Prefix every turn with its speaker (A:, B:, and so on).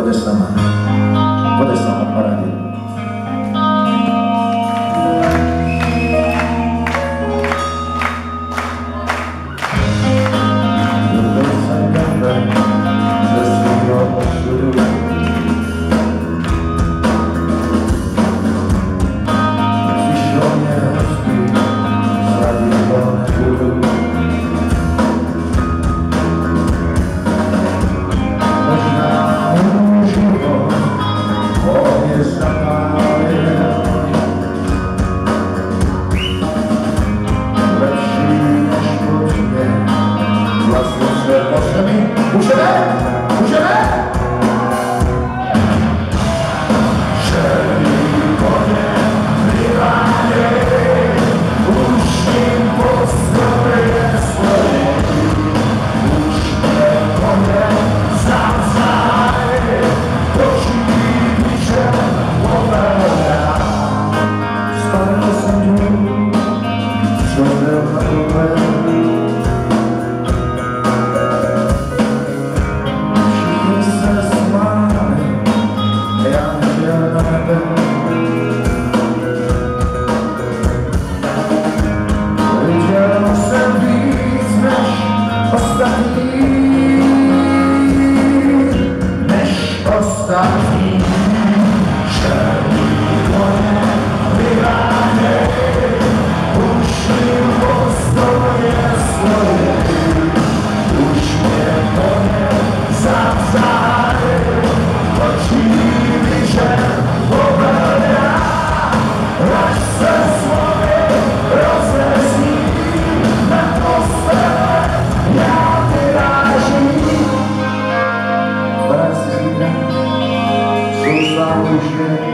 A: Levanta esa mano. Musimy? Musimy? Ostatni 三五